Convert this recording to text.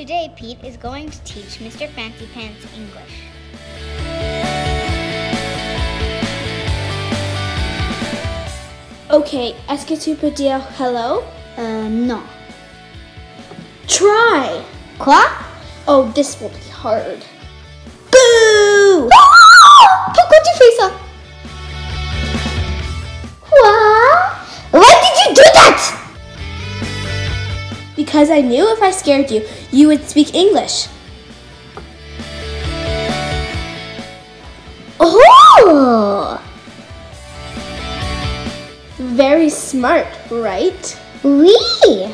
Today, Pete is going to teach Mr. Fancy Pants English. Okay, est-ce que tu peux dire hello? Euh, non. Try. Quoi? Oh, this will be hard. Because I knew if I scared you, you would speak English. Oh! Very smart, right? Oui!